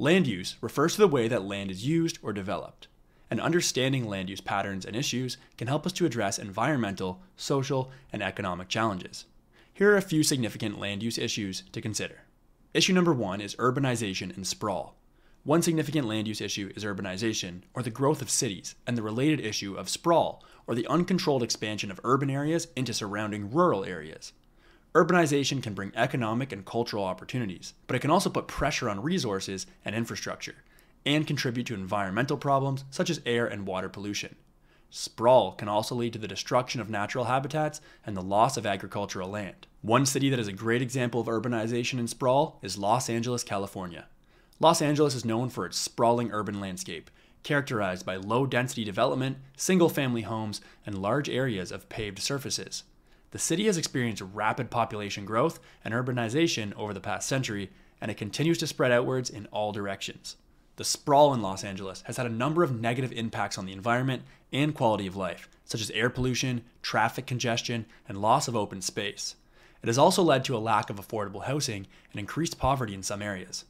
Land use refers to the way that land is used or developed. And understanding land use patterns and issues can help us to address environmental, social, and economic challenges. Here are a few significant land use issues to consider. Issue number one is urbanization and sprawl. One significant land use issue is urbanization, or the growth of cities, and the related issue of sprawl, or the uncontrolled expansion of urban areas into surrounding rural areas. Urbanization can bring economic and cultural opportunities, but it can also put pressure on resources and infrastructure, and contribute to environmental problems such as air and water pollution. Sprawl can also lead to the destruction of natural habitats and the loss of agricultural land. One city that is a great example of urbanization and sprawl is Los Angeles, California. Los Angeles is known for its sprawling urban landscape, characterized by low density development, single family homes, and large areas of paved surfaces. The city has experienced rapid population growth and urbanization over the past century, and it continues to spread outwards in all directions. The sprawl in Los Angeles has had a number of negative impacts on the environment and quality of life, such as air pollution, traffic congestion, and loss of open space. It has also led to a lack of affordable housing and increased poverty in some areas.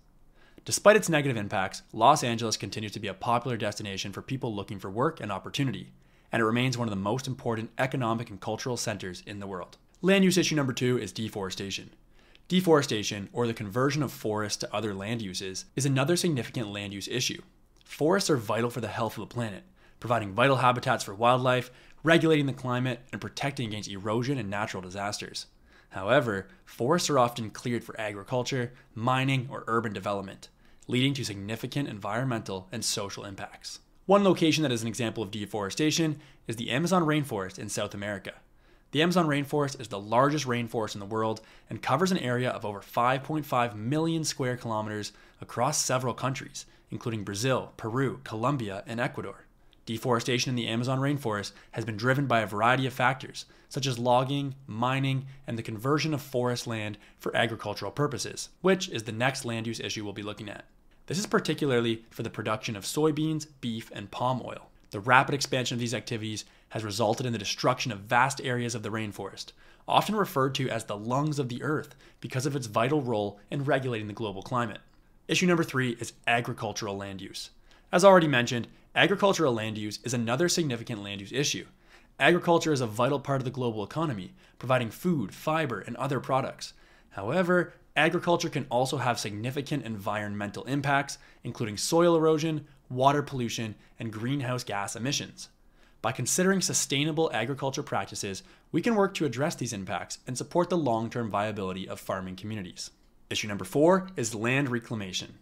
Despite its negative impacts, Los Angeles continues to be a popular destination for people looking for work and opportunity, and it remains one of the most important economic and cultural centers in the world. Land use issue number two is deforestation. Deforestation, or the conversion of forests to other land uses, is another significant land use issue. Forests are vital for the health of the planet, providing vital habitats for wildlife, regulating the climate, and protecting against erosion and natural disasters. However, forests are often cleared for agriculture, mining, or urban development, leading to significant environmental and social impacts. One location that is an example of deforestation is the Amazon rainforest in South America. The Amazon rainforest is the largest rainforest in the world and covers an area of over 5.5 million square kilometers across several countries, including Brazil, Peru, Colombia, and Ecuador. Deforestation in the Amazon rainforest has been driven by a variety of factors, such as logging, mining, and the conversion of forest land for agricultural purposes, which is the next land use issue we'll be looking at. This is particularly for the production of soybeans, beef, and palm oil. The rapid expansion of these activities has resulted in the destruction of vast areas of the rainforest, often referred to as the lungs of the earth because of its vital role in regulating the global climate. Issue number three is agricultural land use. As already mentioned, agricultural land use is another significant land use issue. Agriculture is a vital part of the global economy, providing food, fiber, and other products. However, agriculture can also have significant environmental impacts, including soil erosion, water pollution, and greenhouse gas emissions. By considering sustainable agriculture practices, we can work to address these impacts and support the long term viability of farming communities. Issue number four is land reclamation.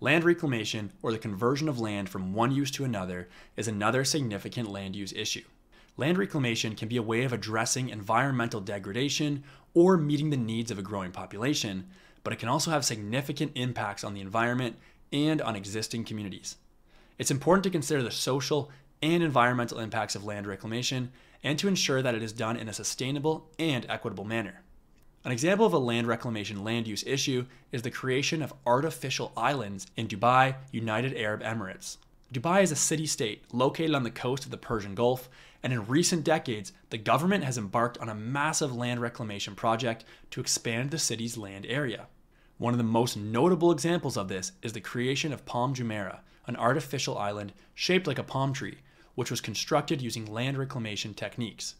Land reclamation, or the conversion of land from one use to another, is another significant land use issue. Land reclamation can be a way of addressing environmental degradation or meeting the needs of a growing population, but it can also have significant impacts on the environment and on existing communities. It's important to consider the social and environmental impacts of land reclamation and to ensure that it is done in a sustainable and equitable manner. An example of a land reclamation land use issue is the creation of artificial islands in Dubai, United Arab Emirates. Dubai is a city state located on the coast of the Persian Gulf, and in recent decades, the government has embarked on a massive land reclamation project to expand the city's land area. One of the most notable examples of this is the creation of Palm Jumeirah, an artificial island shaped like a palm tree, which was constructed using land reclamation techniques.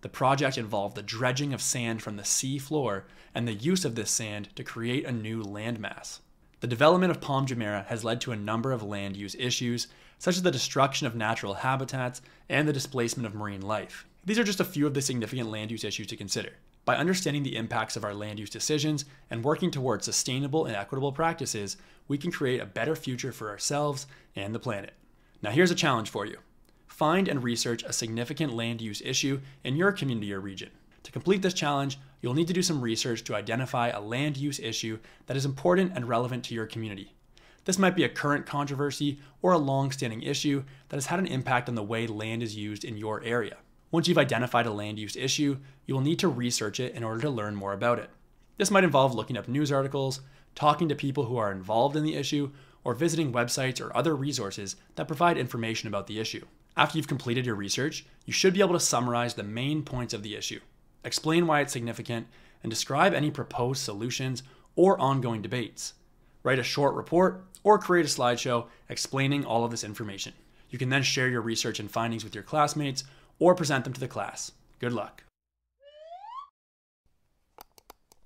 The project involved the dredging of sand from the sea floor and the use of this sand to create a new landmass. The development of Palm Jumeirah has led to a number of land use issues, such as the destruction of natural habitats and the displacement of marine life. These are just a few of the significant land use issues to consider. By understanding the impacts of our land use decisions and working towards sustainable and equitable practices, we can create a better future for ourselves and the planet. Now, here's a challenge for you find and research a significant land use issue in your community or region. To complete this challenge, you'll need to do some research to identify a land use issue that is important and relevant to your community. This might be a current controversy or a long standing issue that has had an impact on the way land is used in your area. Once you've identified a land use issue, you will need to research it in order to learn more about it. This might involve looking up news articles, talking to people who are involved in the issue, or visiting websites or other resources that provide information about the issue. After you've completed your research, you should be able to summarize the main points of the issue, explain why it's significant, and describe any proposed solutions or ongoing debates. write a short report, or create a slideshow explaining all of this information. You can then share your research and findings with your classmates or present them to the class. Good luck.